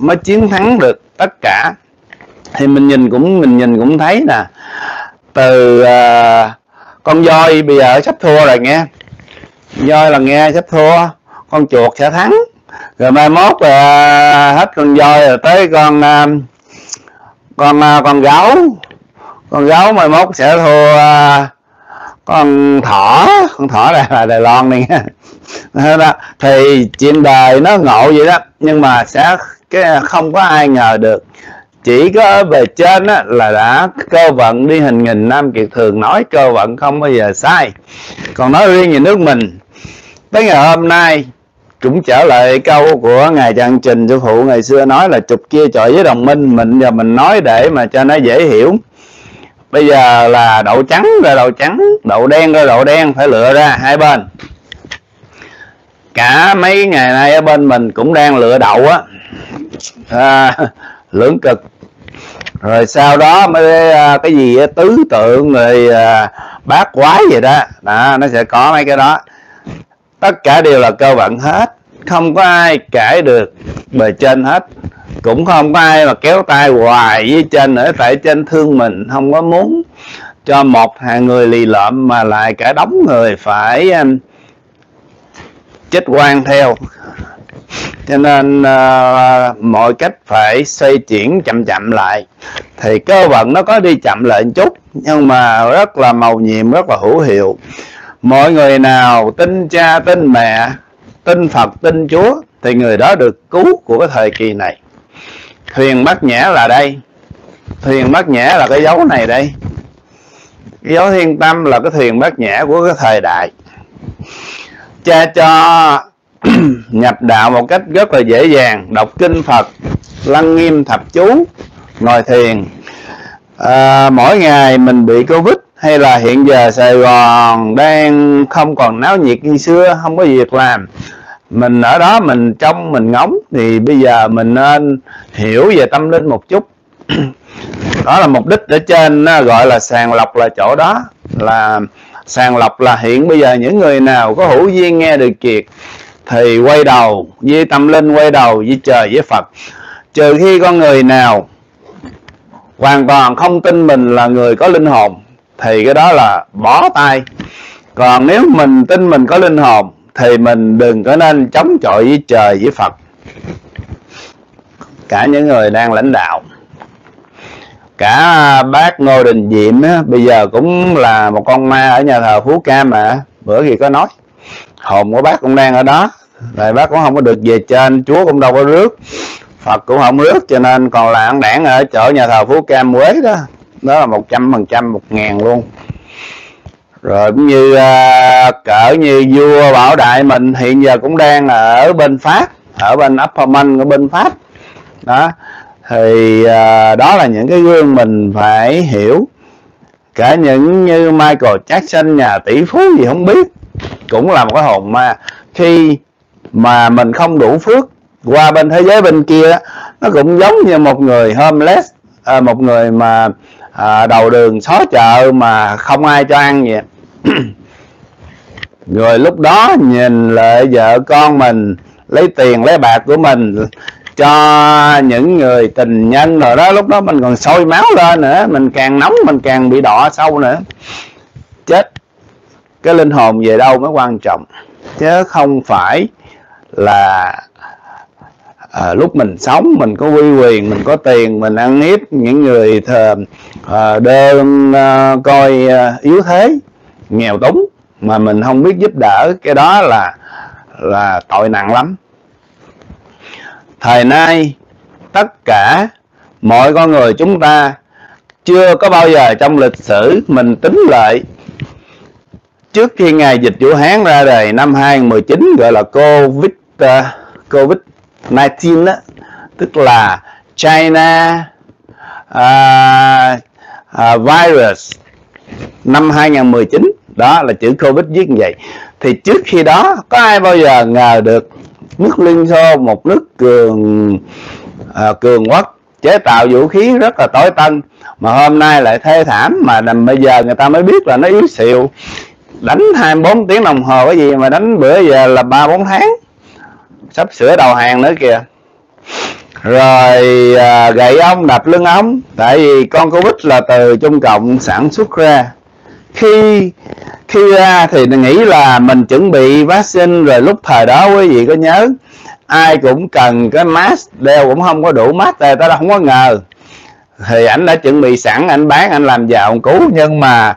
mới chiến thắng được tất cả. Thì mình nhìn cũng mình nhìn cũng thấy nè từ uh, con voi bây giờ sắp thua rồi nghe. Voi là nghe sắp thua con chuột sẽ thắng. Rồi mai mốt uh, hết con voi rồi tới con uh, con uh, con gấu. Con gấu mai mốt sẽ thua uh, con thỏ. Con thỏ đây là đài loan này nghe. Thì chuyện đời nó ngộ vậy đó nhưng mà sẽ cái à, không có ai ngờ được. Chỉ có ở bề trên á, là đã cơ vận đi hình nghìn năm. Kiệt thường nói cơ vận không bao giờ sai. Còn nói riêng về nước mình. Tới ngày hôm nay cũng trở lại câu của ngài Trần Trình sư phụ ngày xưa nói là chụp kia chọi với đồng minh. Mình giờ mình nói để mà cho nó dễ hiểu. Bây giờ là đậu trắng ra đậu trắng đậu đen ra đậu đen phải lựa ra hai bên cả mấy ngày nay ở bên mình cũng đang lựa đậu á. À, lưỡng cực. Rồi sau đó mới à, cái gì tứ tượng rồi à, bát quái gì đó. Đó nó sẽ có mấy cái đó. Tất cả đều là cơ vận hết. Không có ai cãi được bề trên hết. Cũng không có ai mà kéo tay hoài với trên nữa tại trên thương mình không có muốn cho một hàng người lì lợm mà lại cả đống người phải à, chết quan theo. Cho nên à, mọi cách phải xoay chuyển chậm chậm lại. Thì cơ vận nó có đi chậm lại một chút nhưng mà rất là màu nhiệm rất là hữu hiệu. Mọi người nào tin cha tin mẹ tin phật tin chúa thì người đó được cứu của cái thời kỳ này. Thuyền bát nhã là đây. Thuyền bát nhã là cái dấu này đây. Cái dấu thiên tâm là cái thuyền bát nhã của cái thời đại cha cho. Nhập đạo một cách rất là dễ dàng. Đọc kinh phật lăng nghiêm thập chú ngồi thiền. À, mỗi ngày mình bị covid hay là hiện giờ sài gòn đang không còn náo nhiệt như xưa không có việc làm. Mình ở đó mình trong mình ngóng thì bây giờ mình nên hiểu về tâm linh một chút. Đó là mục đích ở trên gọi là sàng lọc là chỗ đó là sàng lọc là hiện bây giờ những người nào có hữu duyên nghe được kiệt thì quay đầu, với tâm linh quay đầu, với trời, với phật. Trừ khi con người nào hoàn toàn không tin mình là người có linh hồn, thì cái đó là bỏ tay. Còn nếu mình tin mình có linh hồn, thì mình đừng có nên chống chọi với trời, với phật. Cả những người đang lãnh đạo cả bác ngô đình diệm á, bây giờ cũng là một con ma ở nhà thờ phú cam mà. Bữa gì có nói hồn của bác cũng đang ở đó. Rồi bác cũng không có được về trên chúa cũng đâu có rước. Phật cũng không rước cho nên còn là ăn đảng ở chỗ nhà thờ phú cam quế đó. Đó là một trăm phần trăm một ngàn luôn. Rồi cũng như uh, cỡ như vua bảo đại mình hiện giờ cũng đang ở bên pháp ở bên upperman ở bên pháp. Đó thì à, đó là những cái gương mình phải hiểu. Cả những như Michael Jackson nhà tỷ phú gì không biết cũng là một cái hồn ma. Khi mà mình không đủ phước qua bên thế giới bên kia nó cũng giống như một người homeless à, một người mà à, đầu đường xó chợ mà không ai cho ăn vậy. Rồi lúc đó nhìn lại vợ con mình lấy tiền lấy bạc của mình cho những người tình nhân rồi đó. Lúc đó mình còn sôi máu lên nữa. Mình càng nóng mình càng bị đỏ sâu nữa. Chết. Cái linh hồn về đâu mới quan trọng? Chứ không phải là à, lúc mình sống mình có quy quyền mình có tiền mình ăn hiếp những người thờ à, đơn à, coi à, yếu thế nghèo túng mà mình không biết giúp đỡ. Cái đó là là tội nặng lắm thời nay tất cả mọi con người chúng ta chưa có bao giờ trong lịch sử mình tính lại. Trước khi ngày dịch Vũ Hán ra đời năm 2019 gọi là Covid uh, Covid 19 đó tức là China uh, uh, virus năm 2019 đó là chữ Covid viết như vậy. Thì trước khi đó có ai bao giờ ngờ được nước Liên Xô một nước cường à, cường quốc chế tạo vũ khí rất là tối tân. Mà hôm nay lại thê thảm mà bây giờ người ta mới biết là nó yếu xìu. Đánh 24 tiếng đồng hồ cái gì mà đánh bữa giờ là ba bốn tháng. Sắp sửa đầu hàng nữa kìa. Rồi à, gậy ông đập lưng ông tại vì con covid là từ trung cộng sản xuất ra khi khi ra thì nghĩ là mình chuẩn bị vaccine rồi lúc thời đó quý vị có nhớ, ai cũng cần cái mask, đeo cũng không có đủ mask tại ta không có ngờ. Thì ảnh đã chuẩn bị sẵn anh bán anh làm giàu cứu. Nhưng mà